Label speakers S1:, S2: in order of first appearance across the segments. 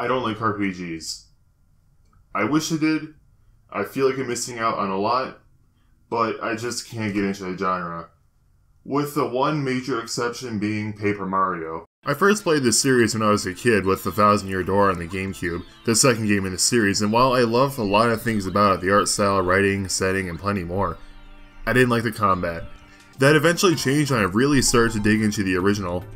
S1: I don't like RPGs. I wish I did. I feel like I'm missing out on a lot, but I just can't get into the genre. With the one major exception being Paper Mario. I first played this series when I was a kid with The Thousand Year Door on the GameCube, the second game in the series, and while I love a lot of things about it, the art style, writing, setting, and plenty more, I didn't like the combat. That eventually changed when I really started to dig into the original.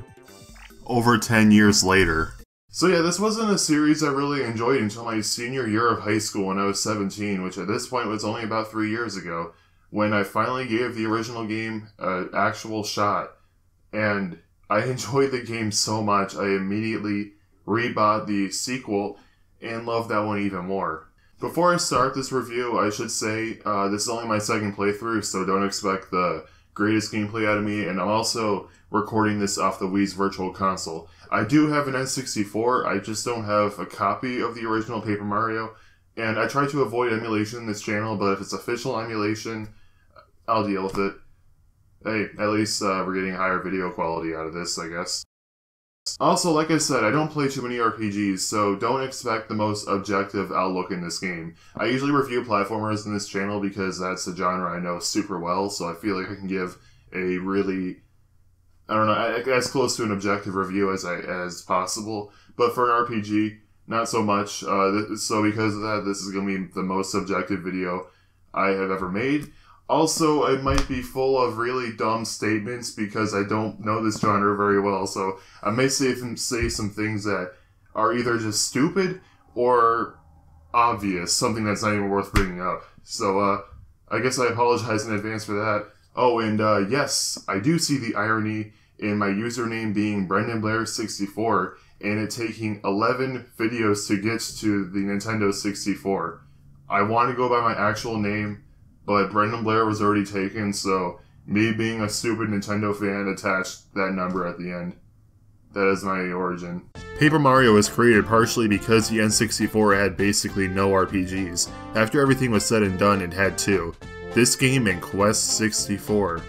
S1: Over 10 years later. So yeah, this wasn't a series I really enjoyed until my senior year of high school when I was 17, which at this point was only about three years ago, when I finally gave the original game an actual shot. And I enjoyed the game so much, I immediately rebought the sequel and loved that one even more. Before I start this review, I should say uh, this is only my second playthrough, so don't expect the greatest gameplay out of me, and I'm also recording this off the Wii's Virtual Console. I do have an N64, I just don't have a copy of the original Paper Mario, and I try to avoid emulation in this channel, but if it's official emulation, I'll deal with it. Hey, at least uh, we're getting higher video quality out of this, I guess. Also, like I said, I don't play too many RPGs, so don't expect the most objective outlook in this game. I usually review platformers in this channel because that's a genre I know super well, so I feel like I can give a really, I don't know, as close to an objective review as I as possible. But for an RPG, not so much. Uh, so because of that, this is going to be the most subjective video I have ever made. Also, I might be full of really dumb statements because I don't know this genre very well. So I may say say some things that are either just stupid or obvious, something that's not even worth bringing up. So uh, I guess I apologize in advance for that. Oh, and uh, yes, I do see the irony in my username being Brendan Blair 64 and it taking 11 videos to get to the Nintendo 64. I want to go by my actual name but Brendan Blair was already taken, so me being a stupid Nintendo fan attached that number at the end. That is my origin. Paper Mario was created partially because the N64 had basically no RPGs. After everything was said and done, it had two. This game and Quest 64.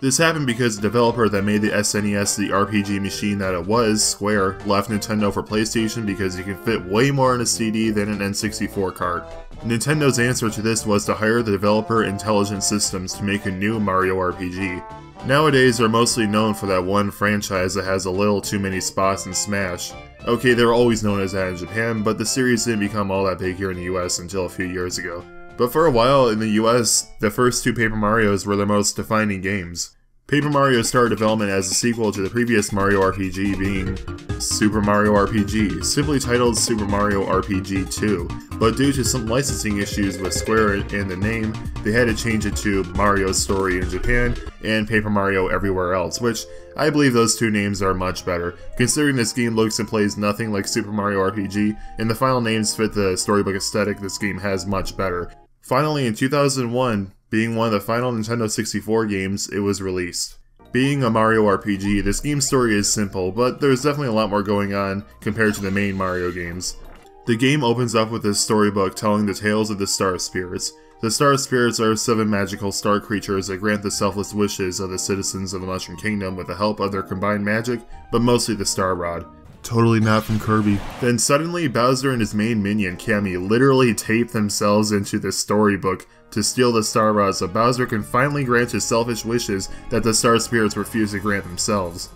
S1: This happened because the developer that made the SNES the RPG machine that it was, Square, left Nintendo for PlayStation because you can fit way more in a CD than an N64 cart. Nintendo's answer to this was to hire the developer Intelligent Systems to make a new Mario RPG. Nowadays, they're mostly known for that one franchise that has a little too many spots in Smash. Okay, they were always known as that in Japan, but the series didn't become all that big here in the US until a few years ago. But for a while in the US, the first two Paper Marios were the most defining games. Paper Mario started development as a sequel to the previous Mario RPG being Super Mario RPG, simply titled Super Mario RPG 2, but due to some licensing issues with Square and the name, they had to change it to Mario Story in Japan and Paper Mario everywhere else, which I believe those two names are much better, considering this game looks and plays nothing like Super Mario RPG, and the final names fit the storybook aesthetic this game has much better. Finally, in 2001, being one of the final Nintendo 64 games, it was released. Being a Mario RPG, this game's story is simple, but there's definitely a lot more going on compared to the main Mario games. The game opens up with a storybook telling the tales of the Star Spirits. The Star Spirits are seven magical star creatures that grant the selfless wishes of the citizens of the Mushroom Kingdom with the help of their combined magic, but mostly the Star Rod. Totally not from Kirby. Then suddenly, Bowser and his main minion, Kammy, literally tape themselves into the storybook to steal the Star Rod so Bowser can finally grant his selfish wishes that the Star Spirits refuse to grant themselves.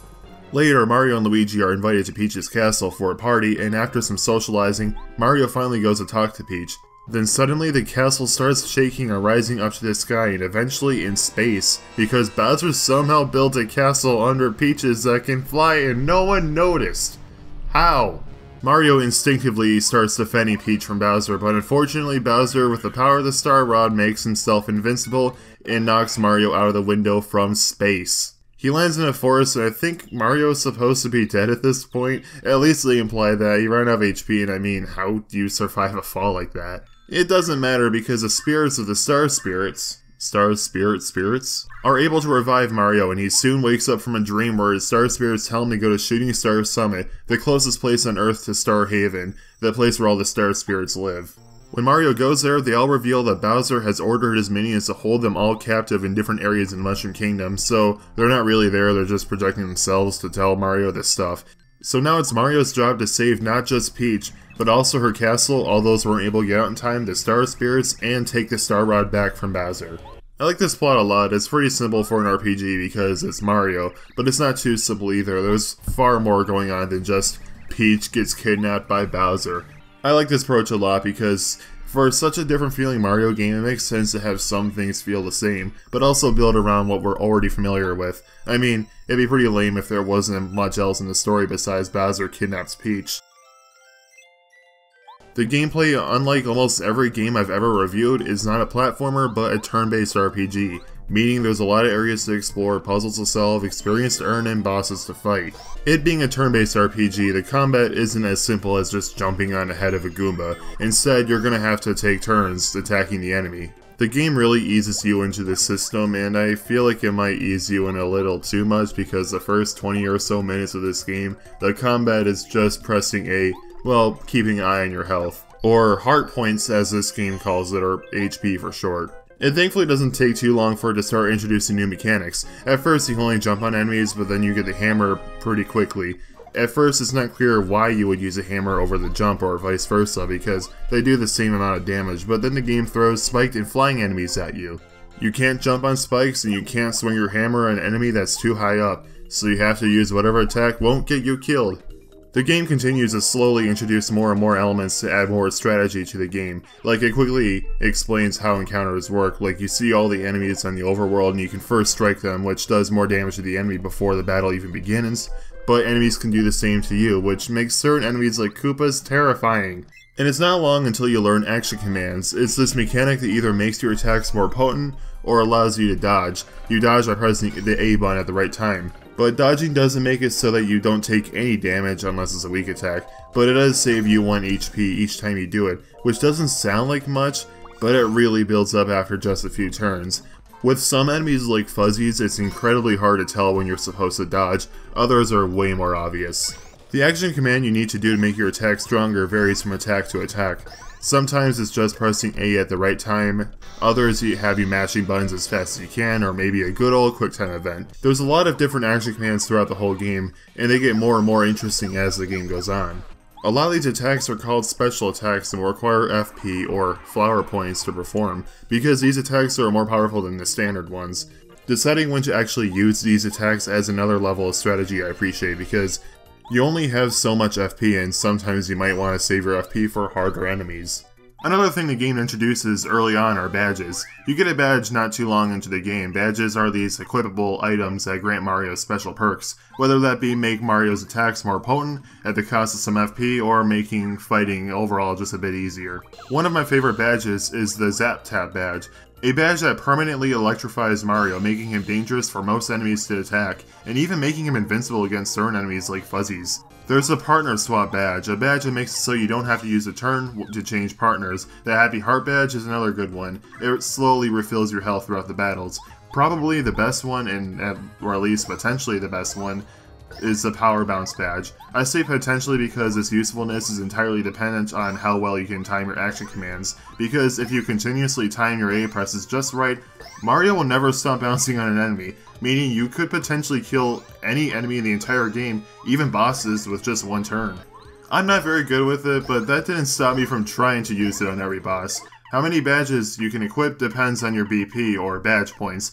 S1: Later, Mario and Luigi are invited to Peach's castle for a party, and after some socializing, Mario finally goes to talk to Peach. Then suddenly the castle starts shaking and rising up to the sky and eventually in space, because Bowser somehow built a castle under Peach's that can fly and no one noticed. How? Mario instinctively starts defending Peach from Bowser, but unfortunately Bowser, with the power of the Star Rod, makes himself invincible and knocks Mario out of the window from space. He lands in a forest, and I think Mario is supposed to be dead at this point. At least they imply that. He ran out of HP, and I mean, how do you survive a fall like that? It doesn't matter because the spirits of the Star Spirits, Star Spirit Spirits, are able to revive Mario, and he soon wakes up from a dream where his Star Spirits tell him to go to Shooting Star Summit, the closest place on Earth to Star Haven, the place where all the Star Spirits live. When Mario goes there, they all reveal that Bowser has ordered his minions to hold them all captive in different areas in Mushroom Kingdom, so they're not really there, they're just projecting themselves to tell Mario this stuff. So now it's Mario's job to save not just Peach, but also her castle, all those weren't able to get out in time, the Star Spirits, and take the Star Rod back from Bowser. I like this plot a lot. It's pretty simple for an RPG because it's Mario, but it's not too simple either. There's far more going on than just Peach gets kidnapped by Bowser. I like this approach a lot because for such a different feeling Mario game, it makes sense to have some things feel the same, but also build around what we're already familiar with. I mean, it'd be pretty lame if there wasn't much else in the story besides Bowser kidnaps Peach. The gameplay, unlike almost every game I've ever reviewed, is not a platformer but a turn-based RPG meaning there's a lot of areas to explore, puzzles to solve, experience to earn, and bosses to fight. It being a turn-based RPG, the combat isn't as simple as just jumping on the head of a Goomba. Instead, you're gonna have to take turns attacking the enemy. The game really eases you into the system, and I feel like it might ease you in a little too much because the first 20 or so minutes of this game, the combat is just pressing A, well, keeping an eye on your health. Or heart points as this game calls it, or HP for short. It thankfully doesn't take too long for it to start introducing new mechanics. At first you can only jump on enemies, but then you get the hammer pretty quickly. At first it's not clear why you would use a hammer over the jump or vice versa, because they do the same amount of damage, but then the game throws spiked and flying enemies at you. You can't jump on spikes and you can't swing your hammer at an enemy that's too high up, so you have to use whatever attack won't get you killed. The game continues to slowly introduce more and more elements to add more strategy to the game. Like it quickly explains how encounters work, like you see all the enemies on the overworld and you can first strike them, which does more damage to the enemy before the battle even begins, but enemies can do the same to you, which makes certain enemies like Koopas terrifying. And it's not long until you learn action commands. It's this mechanic that either makes your attacks more potent or allows you to dodge. You dodge by pressing the A button at the right time. But dodging doesn't make it so that you don't take any damage unless it's a weak attack, but it does save you 1 HP each time you do it, which doesn't sound like much, but it really builds up after just a few turns. With some enemies like Fuzzies, it's incredibly hard to tell when you're supposed to dodge, others are way more obvious. The action command you need to do to make your attack stronger varies from attack to attack. Sometimes it's just pressing A at the right time, others you have you mashing buttons as fast as you can, or maybe a good old QuickTime event. There's a lot of different action commands throughout the whole game, and they get more and more interesting as the game goes on. A lot of these attacks are called special attacks and will require FP or flower points to perform, because these attacks are more powerful than the standard ones. Deciding when to actually use these attacks adds another level of strategy I appreciate because you only have so much FP and sometimes you might want to save your FP for harder enemies. Another thing the game introduces early on are badges. You get a badge not too long into the game. Badges are these equipable items that grant Mario special perks, whether that be make Mario's attacks more potent at the cost of some FP or making fighting overall just a bit easier. One of my favorite badges is the Zap Tap badge. A badge that permanently electrifies Mario, making him dangerous for most enemies to attack, and even making him invincible against certain enemies like Fuzzies. There's a partner swap badge, a badge that makes it so you don't have to use a turn to change partners. The Happy Heart badge is another good one. It slowly refills your health throughout the battles. Probably the best one, and or at least potentially the best one, is the Power Bounce badge. I say potentially because its usefulness is entirely dependent on how well you can time your action commands, because if you continuously time your A presses just right, Mario will never stop bouncing on an enemy, meaning you could potentially kill any enemy in the entire game, even bosses, with just one turn. I'm not very good with it, but that didn't stop me from trying to use it on every boss. How many badges you can equip depends on your BP, or badge points,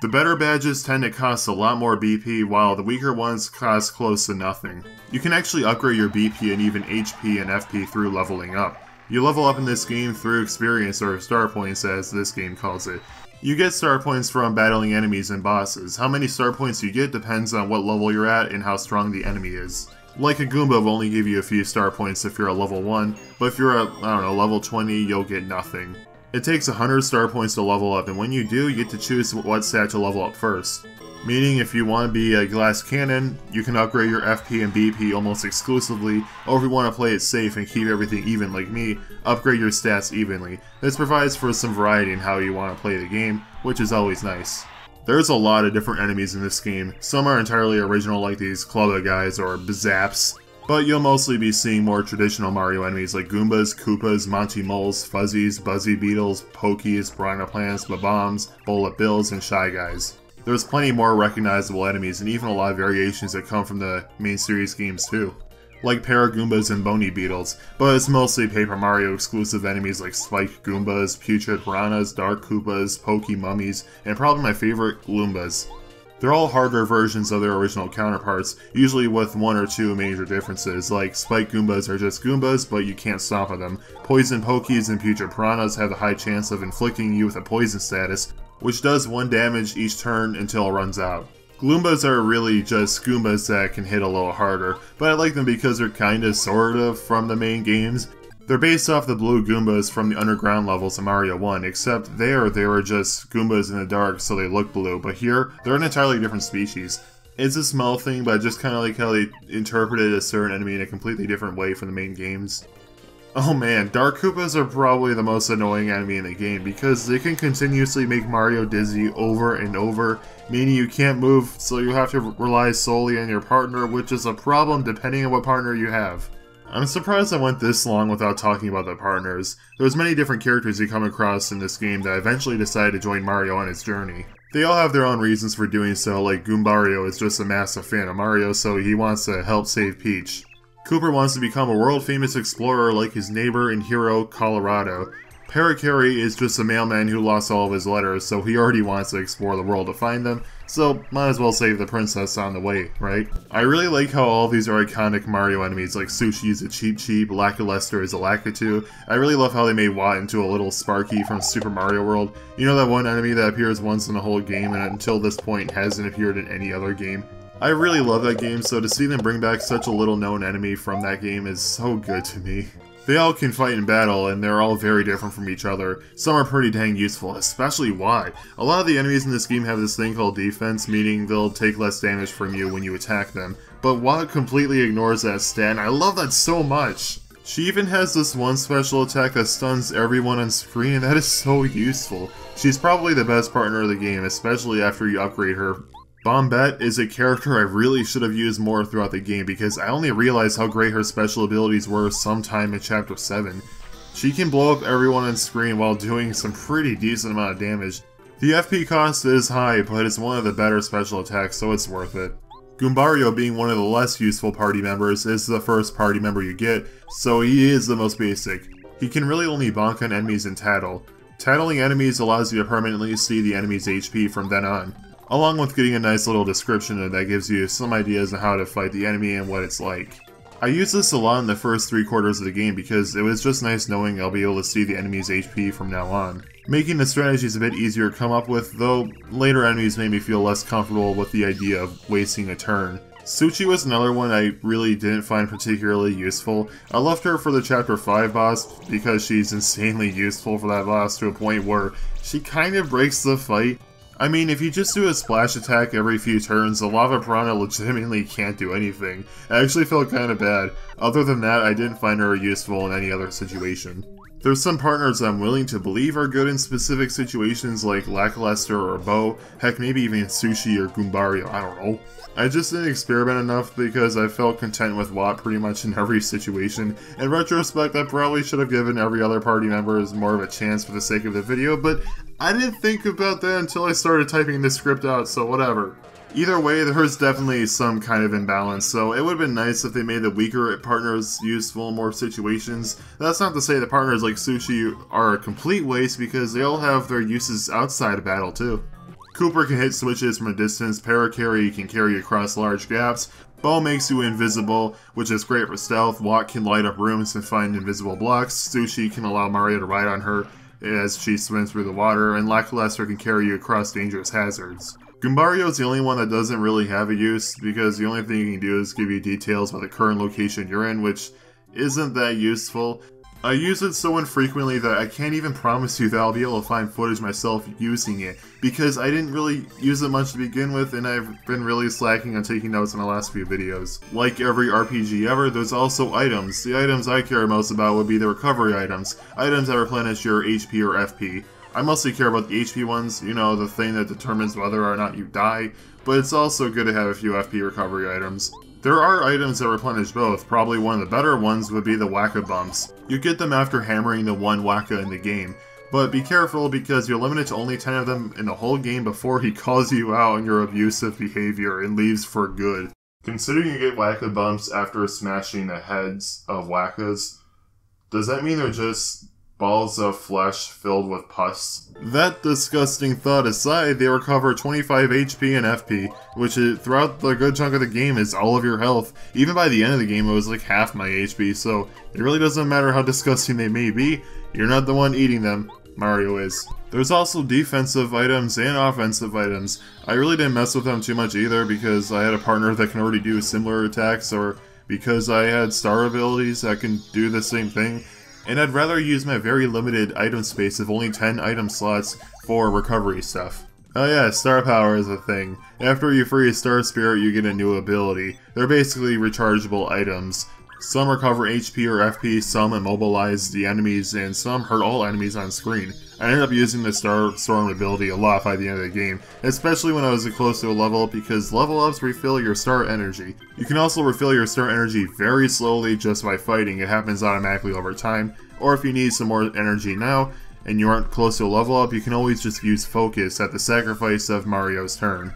S1: the better badges tend to cost a lot more BP, while the weaker ones cost close to nothing. You can actually upgrade your BP and even HP and FP through leveling up. You level up in this game through experience, or star points as this game calls it. You get star points from battling enemies and bosses. How many star points you get depends on what level you're at and how strong the enemy is. Like a Goomba will only give you a few star points if you're a level 1, but if you're at, I don't know, level 20, you'll get nothing. It takes 100 star points to level up, and when you do, you get to choose what stat to level up first. Meaning if you want to be a glass cannon, you can upgrade your FP and BP almost exclusively, or if you want to play it safe and keep everything even like me, upgrade your stats evenly. This provides for some variety in how you want to play the game, which is always nice. There's a lot of different enemies in this game. Some are entirely original like these Clubba guys or Bzaps, but you'll mostly be seeing more traditional Mario enemies like Goombas, Koopas, Monty Moles, Fuzzies, Buzzy Beetles, Pokies, Piranha Plants, Bob-ombs, Bullet Bills, and Shy Guys. There's plenty more recognizable enemies and even a lot of variations that come from the main series games too. Like Paragoombas and Bony Beetles, but it's mostly Paper Mario exclusive enemies like Spike Goombas, Putrid Piranhas, Dark Koopas, Pokey Mummies, and probably my favorite, Gloombas. They're all harder versions of their original counterparts, usually with one or two major differences, like Spike Goombas are just Goombas, but you can't stomp on them. Poison Pokies and Putrid Piranhas have a high chance of inflicting you with a poison status, which does 1 damage each turn until it runs out. Gloombas are really just Goombas that can hit a little harder, but I like them because they're kinda sorta from the main games, they're based off the blue Goombas from the underground levels of Mario 1, except there they were just Goombas in the dark so they look blue, but here they're an entirely different species. It's a small thing, but just kind of like how they interpreted a certain enemy in a completely different way from the main games. Oh man, Dark Koopas are probably the most annoying enemy in the game because they can continuously make Mario dizzy over and over, meaning you can't move so you have to rely solely on your partner, which is a problem depending on what partner you have. I'm surprised I went this long without talking about the partners. There's many different characters you come across in this game that eventually decide to join Mario on his journey. They all have their own reasons for doing so, like Goombario is just a massive fan of Mario, so he wants to help save Peach. Kooper wants to become a world-famous explorer like his neighbor and hero, Kolorado. Parakarry is just a mailman who lost all of his letters, so he already wants to explore the world to find them, so might as well save the princess on the way, right? I really like how all these are iconic Mario enemies, like Sushie is a Cheep Cheep, Lakilester is a Lakitu. I really love how they made Watt into a little Sparky from Super Mario World. You know that one enemy that appears once in the whole game and until this point hasn't appeared in any other game? I really love that game, so to see them bring back such a little known enemy from that game is so good to me. They all can fight in battle, and they're all very different from each other. Some are pretty dang useful, especially Watt. A lot of the enemies in this game have this thing called defense, meaning they'll take less damage from you when you attack them. But Watt completely ignores that stat, and I love that so much! She even has this one special attack that stuns everyone on screen, and that is so useful. She's probably the best partner of the game, especially after you upgrade her Bombette is a character I really should have used more throughout the game because I only realized how great her special abilities were sometime in Chapter 7. She can blow up everyone on screen while doing some pretty decent amount of damage. The FP cost is high, but it's one of the better special attacks, so it's worth it. Goombario being one of the less useful party members is the first party member you get, so he is the most basic. He can really only bonk on enemies and tattle. Tattling enemies allows you to permanently see the enemy's HP from then on along with getting a nice little description that gives you some ideas on how to fight the enemy and what it's like. I use this a lot in the first three quarters of the game because it was just nice knowing I'll be able to see the enemy's HP from now on. Making the strategies a bit easier to come up with, though later enemies made me feel less comfortable with the idea of wasting a turn. Sushie was another one I really didn't find particularly useful. I left her for the Chapter 5 boss because she's insanely useful for that boss to a point where she kind of breaks the fight, I mean, if you just do a splash attack every few turns, the Lava Piranha legitimately can't do anything. I actually felt kinda bad. Other than that, I didn't find her useful in any other situation. There's some partners I'm willing to believe are good in specific situations like Lakilester or Bow, heck maybe even Sushie or Goombario, I don't know. I just didn't experiment enough because I felt content with Watt pretty much in every situation. In retrospect, I probably should have given every other party member more of a chance for the sake of the video, but I didn't think about that until I started typing the script out, so whatever. Either way, there's definitely some kind of imbalance, so it would have been nice if they made the weaker partners useful in more situations. That's not to say that partners like Sushie are a complete waste, because they all have their uses outside of battle too. Kooper can hit switches from a distance, Parakarry can carry across large gaps, Bow makes you invisible, which is great for stealth, Watt can light up rooms and find invisible blocks, Sushie can allow Mario to ride on her as she swims through the water, and Lakilester can carry you across dangerous hazards. Goombario is the only one that doesn't really have a use, because the only thing he can do is give you details about the current location you're in, which isn't that useful. I use it so infrequently that I can't even promise you that I'll be able to find footage myself using it, because I didn't really use it much to begin with, and I've been really slacking on taking notes in the last few videos. Like every RPG ever, there's also items. The items I care most about would be the recovery items, items that replenish your HP or FP. I mostly care about the HP ones, you know, the thing that determines whether or not you die, but it's also good to have a few FP recovery items. There are items that replenish both, probably one of the better ones would be the Whacka Bumps. You get them after hammering the one Whacka in the game. But be careful because you're limited to only 10 of them in the whole game before he calls you out on your abusive behavior and leaves for good. Considering you get Whacka bumps after smashing the heads of Whackas, does that mean they're just balls of flesh filled with pus. That disgusting thought aside, they recover 25 HP and FP, which is, throughout the good chunk of the game is all of your health. Even by the end of the game, it was like half my HP, so it really doesn't matter how disgusting they may be, you're not the one eating them. Mario is. There's also defensive items and offensive items. I really didn't mess with them too much either because I had a partner that can already do similar attacks or because I had star abilities that can do the same thing and I'd rather use my very limited item space of only 10 item slots for recovery stuff. Oh yeah, star power is a thing. After you free a star spirit, you get a new ability. They're basically rechargeable items. Some recover HP or FP, some immobilize the enemies, and some hurt all enemies on screen. I ended up using the Star Storm ability a lot by the end of the game, especially when I was close to a level up because level ups refill your star energy. You can also refill your star energy very slowly just by fighting, it happens automatically over time, or if you need some more energy now, and you aren't close to a level up, you can always just use focus at the sacrifice of Mario's turn.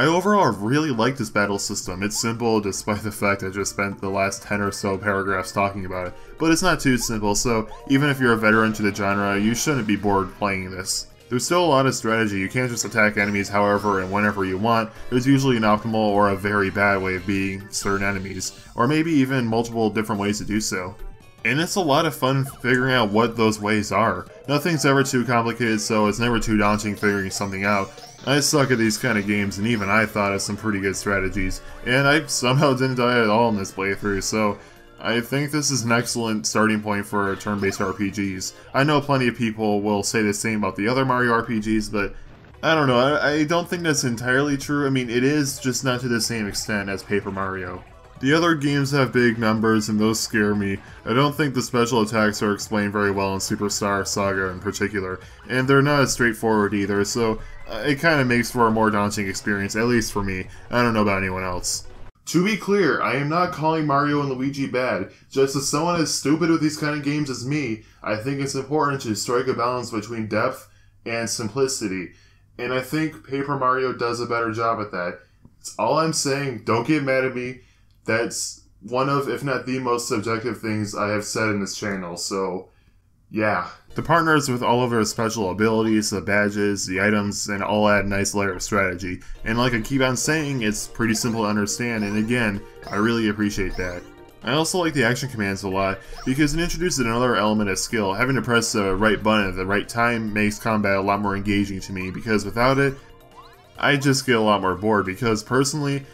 S1: I overall really like this battle system. It's simple despite the fact I just spent the last 10 or so paragraphs talking about it, but it's not too simple, so even if you're a veteran to the genre, you shouldn't be bored playing this. There's still a lot of strategy, you can't just attack enemies however and whenever you want, there's usually an optimal or a very bad way of beating certain enemies, or maybe even multiple different ways to do so. And it's a lot of fun figuring out what those ways are. Nothing's ever too complicated, so it's never too daunting figuring something out, I suck at these kind of games, and even I thought of some pretty good strategies, and I somehow didn't die at all in this playthrough, so I think this is an excellent starting point for turn-based RPGs. I know plenty of people will say the same about the other Mario RPGs, but I don't know, I, I don't think that's entirely true. I mean, it is, just not to the same extent as Paper Mario. The other games have big numbers and those scare me. I don't think the special attacks are explained very well in Superstar Saga in particular, and they're not as straightforward either, so uh, it kind of makes for a more daunting experience, at least for me. I don't know about anyone else. To be clear, I am not calling Mario and Luigi bad. Just as someone as stupid with these kind of games as me, I think it's important to strike a balance between depth and simplicity. And I think Paper Mario does a better job at that. It's all I'm saying. Don't get mad at me. That's one of, if not the most subjective things I have said in this channel. So, yeah. The partners with all of their special abilities, the badges, the items, and all add a nice layer of strategy. And like I keep on saying, it's pretty simple to understand, and again, I really appreciate that. I also like the action commands a lot, because it introduces another element of skill. Having to press the right button at the right time makes combat a lot more engaging to me, because without it, I just get a lot more bored, because personally,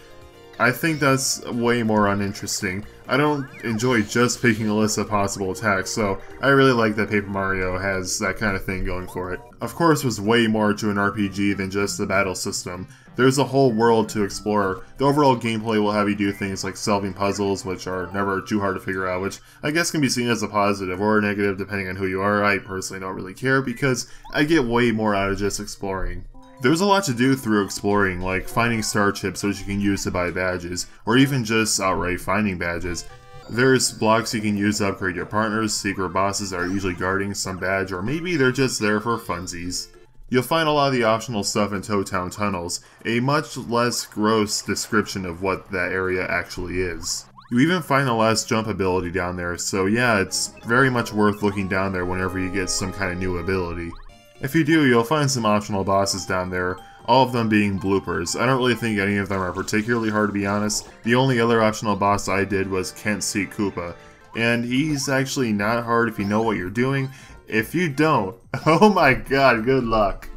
S1: I think that's way more uninteresting. I don't enjoy just picking a list of possible attacks, so I really like that Paper Mario has that kind of thing going for it. Of course, was way more to an RPG than just the battle system. There's a whole world to explore. The overall gameplay will have you do things like solving puzzles, which are never too hard to figure out, which I guess can be seen as a positive or a negative depending on who you are. I personally don't really care because I get way more out of just exploring. There's a lot to do through exploring, like finding star chips which you can use to buy badges, or even just outright finding badges. There's blocks you can use to upgrade your partners, secret bosses are usually guarding some badge, or maybe they're just there for funsies. You'll find a lot of the optional stuff in Toad tunnels, a much less gross description of what that area actually is. You even find the last jump ability down there, so yeah, it's very much worth looking down there whenever you get some kind of new ability. If you do, you'll find some optional bosses down there, all of them being bloopers. I don't really think any of them are particularly hard to be honest. The only other optional boss I did was Kent C. Koopa, and he's actually not hard if you know what you're doing. If you don't, oh my god, good luck.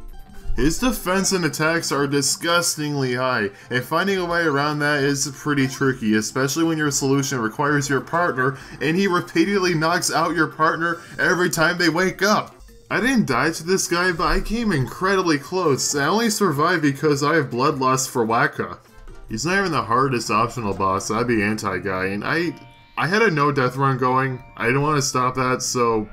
S1: His defense and attacks are disgustingly high, and finding a way around that is pretty tricky, especially when your solution requires your partner, and he repeatedly knocks out your partner every time they wake up. I didn't die to this guy, but I came incredibly close. I only survived because I have bloodlust for Whacka. He's not even the hardest optional boss, I'd be anti-guy, and I I had a no death run going. I didn't want to stop that, so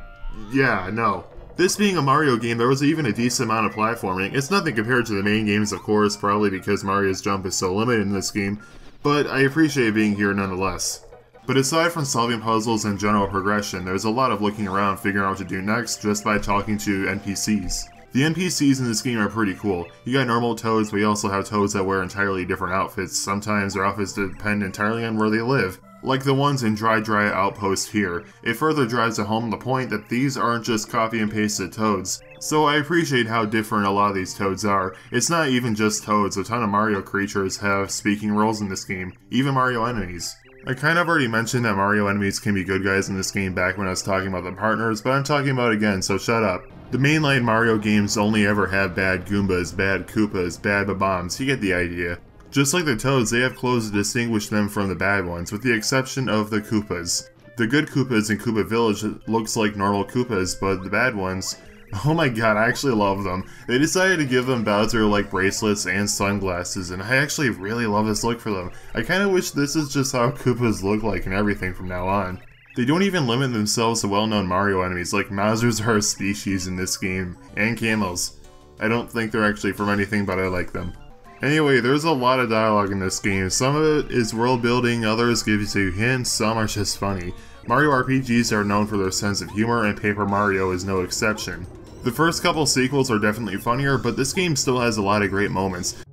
S1: yeah, no. This being a Mario game, there was even a decent amount of platforming. It's nothing compared to the main games, of course, probably because Mario's jump is so limited in this game, but I appreciate being here nonetheless. But aside from solving puzzles and general progression, there's a lot of looking around figuring out what to do next just by talking to NPCs. The NPCs in this game are pretty cool. You got normal toads, but you also have toads that wear entirely different outfits. Sometimes their outfits depend entirely on where they live. Like the ones in Dry Dry Outpost here, it further drives home the point that these aren't just copy and pasted toads. So I appreciate how different a lot of these toads are. It's not even just toads, a ton of Mario creatures have speaking roles in this game, even Mario enemies. I kind of already mentioned that Mario enemies can be good guys in this game back when I was talking about the partners, but I'm talking about again, so shut up. The mainline Mario games only ever have bad Goombas, bad Koopas, bad Bob-ombs, you get the idea. Just like the Toads, they have clothes to distinguish them from the bad ones, with the exception of the Koopas. The good Koopas in Koopa Village looks like normal Koopas, but the bad ones, oh my god, I actually love them. They decided to give them Bowser-like bracelets and sunglasses, and I actually really love this look for them. I kinda wish this is just how Koopas look like and everything from now on. They don't even limit themselves to well-known Mario enemies, like Mousers are a species in this game, and camels. I don't think they're actually from anything, but I like them. Anyway, there's a lot of dialogue in this game. Some of it is world building, others give you hints, some are just funny. Mario RPGs are known for their sense of humor, and Paper Mario is no exception. The first couple sequels are definitely funnier, but this game still has a lot of great moments.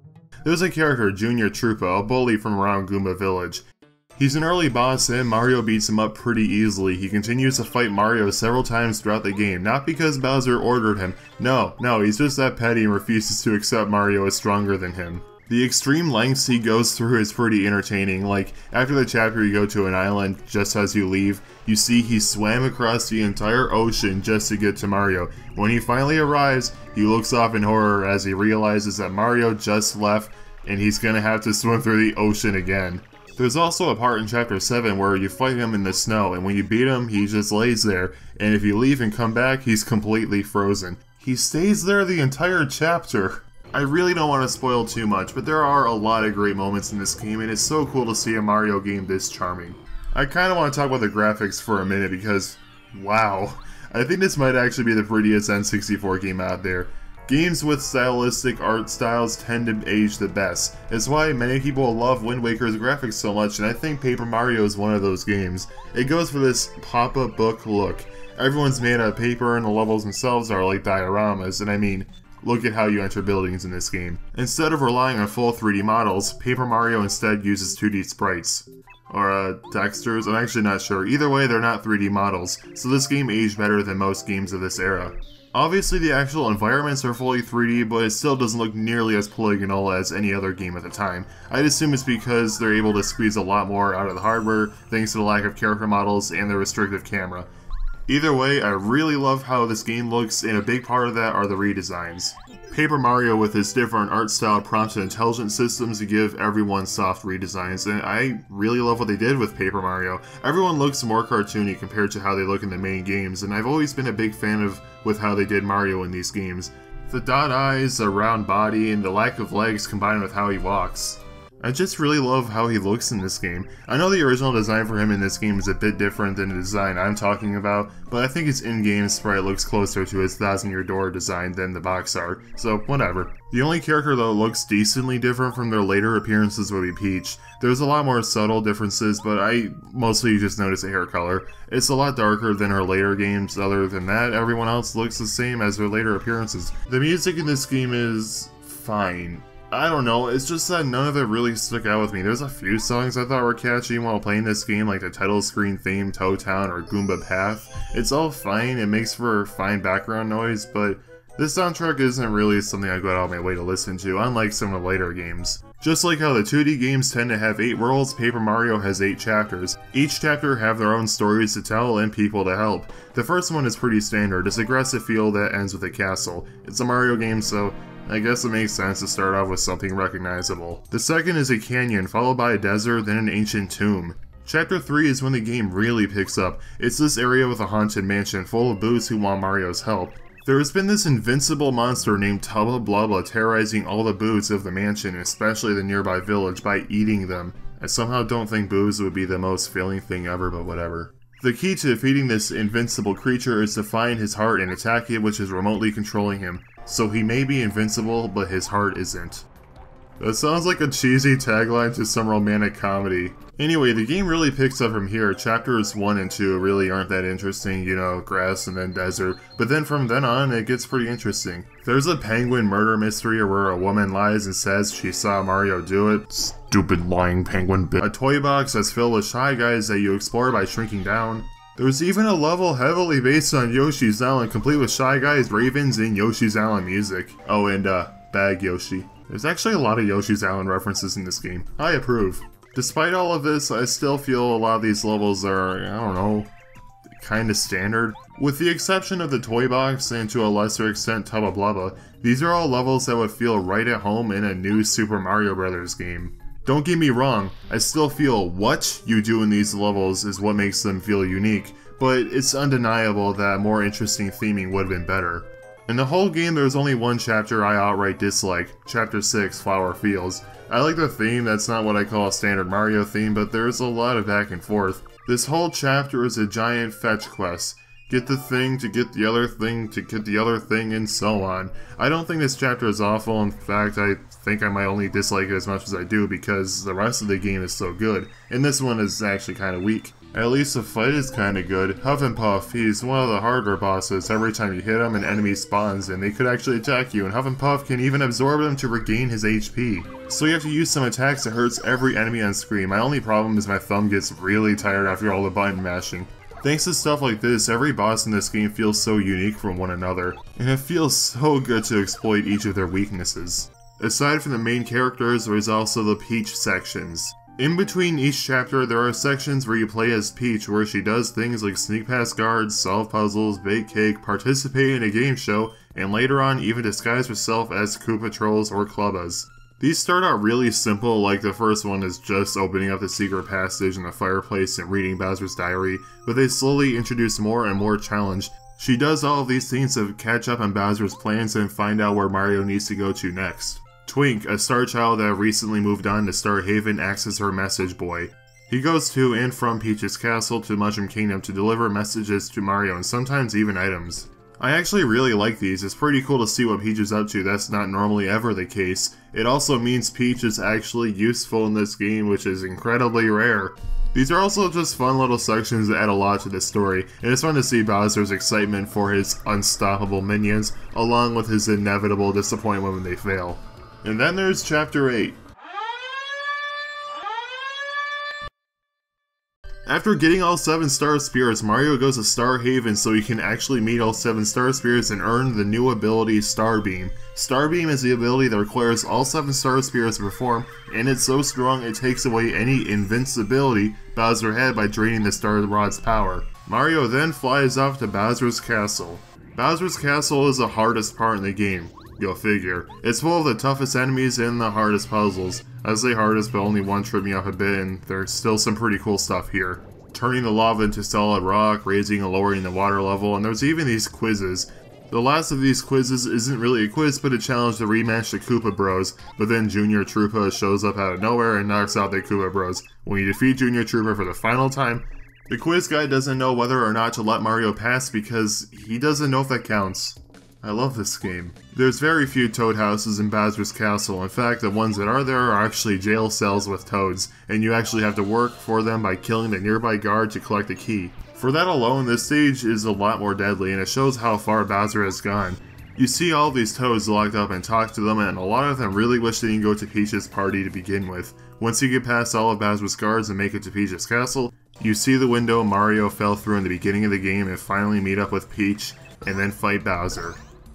S1: There's a character, Junior Troopa, a bully from around Goomba Village. He's an early boss and Mario beats him up pretty easily. He continues to fight Mario several times throughout the game, not because Bowser ordered him. No, no, he's just that petty and refuses to accept Mario is stronger than him. The extreme lengths he goes through is pretty entertaining, like, after the chapter you go to an island, just as you leave, you see he swam across the entire ocean just to get to Mario. When he finally arrives, he looks off in horror as he realizes that Mario just left and he's gonna have to swim through the ocean again. There's also a part in Chapter 7 where you fight him in the snow, and when you beat him, he just lays there, and if you leave and come back, he's completely frozen. He stays there the entire chapter. I really don't want to spoil too much, but there are a lot of great moments in this game, and it's so cool to see a Mario game this charming. I kind of want to talk about the graphics for a minute because, wow, I think this might actually be the prettiest N64 game out there. Games with stylistic art styles tend to age the best. It's why many people love Wind Waker's graphics so much, and I think Paper Mario is one of those games. It goes for this pop-up book look. Everyone's made out of paper, and the levels themselves are like dioramas, and I mean, look at how you enter buildings in this game. Instead of relying on full 3D models, Paper Mario instead uses 2D sprites. Or, uh, textures, I'm actually not sure. Either way, they're not 3D models, so this game aged better than most games of this era. Obviously the actual environments are fully 3D, but it still doesn't look nearly as polygonal as any other game at the time. I'd assume it's because they're able to squeeze a lot more out of the hardware, thanks to the lack of character models and the restrictive camera. Either way, I really love how this game looks, and a big part of that are the redesigns. Paper Mario with its different art style prompted intelligent systems to give everyone soft redesigns, and I really love what they did with Paper Mario. Everyone looks more cartoony compared to how they look in the main games, and I've always been a big fan of with how they did Mario in these games. The dot eyes, the round body, and the lack of legs combined with how he walks. I just really love how he looks in this game. I know the original design for him in this game is a bit different than the design I'm talking about, but I think his in-game sprite looks closer to his Thousand Year Door design than the box art, so whatever. The only character that looks decently different from their later appearances would be Peach. There's a lot more subtle differences, but I mostly just notice the hair color. It's a lot darker than her later games, other than that, everyone else looks the same as their later appearances. The music in this game is fine. I don't know, it's just that none of it really stuck out with me. There's a few songs I thought were catchy while playing this game, like the title screen theme, Toad Town, or Goomba Path. It's all fine, it makes for fine background noise, but this soundtrack isn't really something I go out of my way to listen to, unlike some of the later games. Just like how the 2D games tend to have 8 worlds, Paper Mario has 8 chapters. Each chapter have their own stories to tell and people to help. The first one is pretty standard, it's aggressive feel that ends with a castle. It's a Mario game, so I guess it makes sense to start off with something recognizable. The second is a canyon, followed by a desert, then an ancient tomb. Chapter 3 is when the game really picks up. It's this area with a haunted mansion full of boos who want Mario's help. There has been this invincible monster named Tubba Blubba terrorizing all the boos of the mansion, especially the nearby village, by eating them. I somehow don't think boos would be the most filling thing ever, but whatever. The key to defeating this invincible creature is to find his heart and attack it which is remotely controlling him. So he may be invincible, but his heart isn't. That sounds like a cheesy tagline to some romantic comedy. Anyway, the game really picks up from here. Chapters 1 and 2 really aren't that interesting, you know, grass and then desert. But then from then on, it gets pretty interesting. There's a penguin murder mystery where a woman lies and says she saw Mario do it. Stupid lying penguin bit. A toy box that's filled with Shy Guys that you explore by shrinking down. There's even a level heavily based on Yoshi's Island, complete with Shy Guys, Ravens, and Yoshi's Island music. Oh, and uh, Bag Yoshi. There's actually a lot of Yoshi's Island references in this game. I approve. Despite all of this, I still feel a lot of these levels are, I don't know, kind of standard. With the exception of the Toy Box and to a lesser extent Tubba Blubba, these are all levels that would feel right at home in a new Super Mario Bros. game. Don't get me wrong, I still feel what you do in these levels is what makes them feel unique, but it's undeniable that more interesting theming would have been better. In the whole game, there's only one chapter I outright dislike, Chapter 6, Flower Fields. I like the theme, that's not what I call a standard Mario theme, but there's a lot of back and forth. This whole chapter is a giant fetch quest. Get the thing to get the other thing to get the other thing and so on. I don't think this chapter is awful, in fact I think I might only dislike it as much as I do because the rest of the game is so good, and this one is actually kinda weak. At least the fight is kinda good. Huff and Puff, he's one of the harder bosses. Every time you hit him, an enemy spawns and they could actually attack you, and Huff and Puff can even absorb them to regain his HP. So you have to use some attacks that hurts every enemy on screen. My only problem is my thumb gets really tired after all the button mashing. Thanks to stuff like this, every boss in this game feels so unique from one another, and it feels so good to exploit each of their weaknesses. Aside from the main characters, there's also the Peach sections. In between each chapter, there are sections where you play as Peach where she does things like sneak past guards, solve puzzles, bake cake, participate in a game show, and later on even disguise herself as Koopatrols or Clubbas. These start out really simple, like the first one is just opening up the secret passage in the fireplace and reading Bowser's diary, but they slowly introduce more and more challenge. She does all of these things to catch up on Bowser's plans and find out where Mario needs to go to next. Twink, a star child that recently moved on to Star Haven, acts as her message boy. He goes to and from Peach's castle to Mushroom Kingdom to deliver messages to Mario and sometimes even items. I actually really like these, it's pretty cool to see what Peach is up to, that's not normally ever the case. It also means Peach is actually useful in this game, which is incredibly rare. These are also just fun little sections that add a lot to the story, and it's fun to see Bowser's excitement for his unstoppable minions, along with his inevitable disappointment when they fail. And then there's Chapter 8. After getting all 7 Star Spirits, Mario goes to Star Haven so he can actually meet all 7 Star Spirits and earn the new ability Star Beam. Star Beam is the ability that requires all 7 Star Spirits to perform, and it's so strong it takes away any invincibility Bowser had by draining the Star Rod's power. Mario then flies off to Bowser's Castle. Bowser's Castle is the hardest part in the game. Go figure. It's full of the toughest enemies and the hardest puzzles. I say hardest, but only one tripped me up a bit, and there's still some pretty cool stuff here. Turning the lava into solid rock, raising and lowering the water level, and there's even these quizzes. The last of these quizzes isn't really a quiz, but a challenge to rematch the Koopa Bros, but then Junior Troopa shows up out of nowhere and knocks out the Koopa Bros. When you defeat Junior Troopa for the final time, the quiz guy doesn't know whether or not to let Mario pass because he doesn't know if that counts. I love this game. There's very few toad houses in Bowser's Castle. In fact, the ones that are there are actually jail cells with toads, and you actually have to work for them by killing the nearby guard to collect a key. For that alone, this stage is a lot more deadly, and it shows how far Bowser has gone. You see all these toads locked up and talk to them, and a lot of them really wish they didn't go to Peach's party to begin with. Once you get past all of Bowser's guards and make it to Peach's castle, you see the window Mario fell through in the beginning of the game and finally meet up with Peach, and then fight Bowser.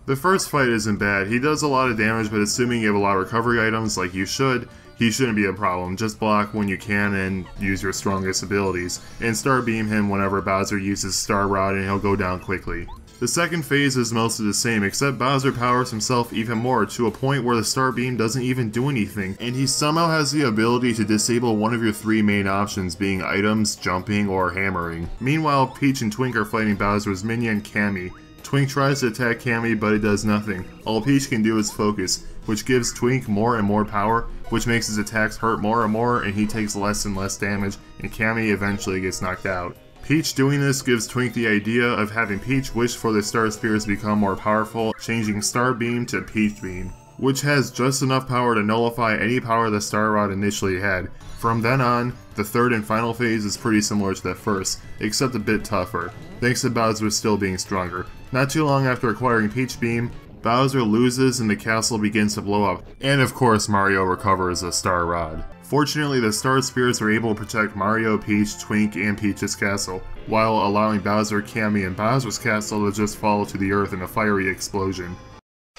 S1: The first fight isn't bad, he does a lot of damage, but assuming you have a lot of recovery items like you should, he shouldn't be a problem. Just block when you can and use your strongest abilities, and Star Beam him whenever Bowser uses Star Rod and he'll go down quickly. The second phase is mostly the same, except Bowser powers himself even more to a point where the Star Beam doesn't even do anything, and he somehow has the ability to disable one of your three main options being items, jumping, or hammering. Meanwhile, Peach and Twink are fighting Bowser's minion Kammy, Twink tries to attack Kammy, but it does nothing. All Peach can do is focus, which gives Twink more and more power, which makes his attacks hurt more and more, and he takes less and less damage, and Kammy eventually gets knocked out. Peach doing this gives Twink the idea of having Peach wish for the Star Spirits to become more powerful, changing Star Beam to Peach Beam. which has just enough power to nullify any power the Star Rod initially had. From then on, the third and final phase is pretty similar to the first, except a bit tougher, thanks to Bowser still being stronger. Not too long after acquiring Peach Beam, Bowser loses and the castle begins to blow up, and of course Mario recovers a Star Rod. Fortunately, the Star Spirits are able to protect Mario, Peach, Twink, and Peach's castle, while allowing Bowser, Kammy, and Bowser's castle to just fall to the earth in a fiery explosion.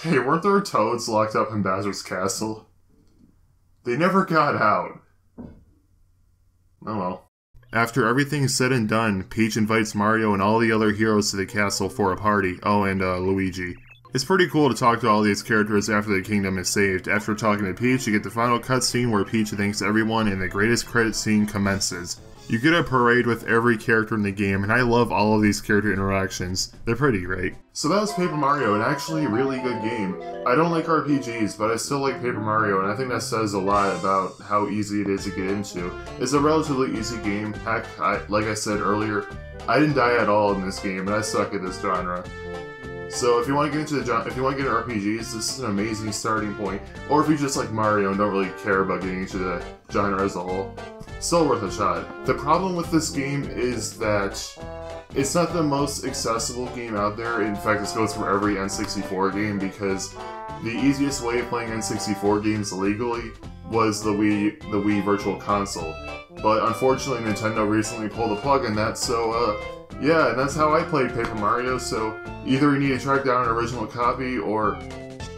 S1: Hey, weren't there toads locked up in Bowser's castle? They never got out. Oh well. After everything's said and done, Peach invites Mario and all the other heroes to the castle for a party. Oh, and uh, Luigi. It's pretty cool to talk to all these characters after the kingdom is saved. After talking to Peach, you get the final cutscene where Peach thanks everyone and the greatest credit scene commences. You get a parade with every character in the game, and I love all of these character interactions. They're pretty great. So that was Paper Mario, and actually really good game. I don't like RPGs, but I still like Paper Mario, and I think that says a lot about how easy it is to get into. It's a relatively easy game. Heck, I, like I said earlier, I didn't die at all in this game, and I suck at this genre. So if you want to get into the if you want to get into RPGs, this is an amazing starting point. Or if you just like Mario and don't really care about getting into the genre as a whole, still worth a shot. The problem with this game is that it's not the most accessible game out there. In fact, this goes for every N64 game because the easiest way of playing N64 games legally was the Wii the Wii Virtual Console. But unfortunately, Nintendo recently pulled the plug on that, so uh, yeah, and that's how I played Paper Mario. So either you need to track down an original copy or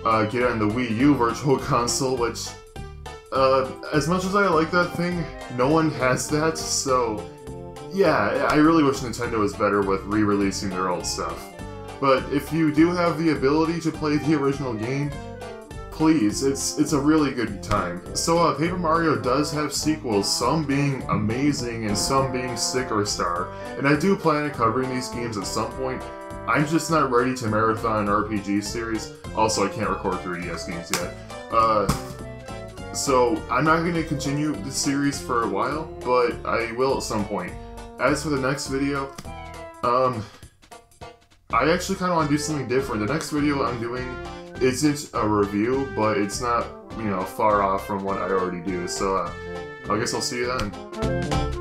S1: uh, get on the Wii U Virtual Console, which uh, as much as I like that thing, no one has that, so yeah, I really wish Nintendo was better with re-releasing their old stuff. But if you do have the ability to play the original game, please, it's it's a really good time. So uh, Paper Mario does have sequels, some being amazing and some being sticker star, and I do plan on covering these games at some point. I'm just not ready to marathon an RPG series. Also, I can't record 3DS games yet. Uh, so I'm not going to continue the series for a while, but I will at some point. As for the next video, um, I actually kind of want to do something different. The next video I'm doing isn't a review, but it's not, you know, far off from what I already do. So uh, I guess I'll see you then.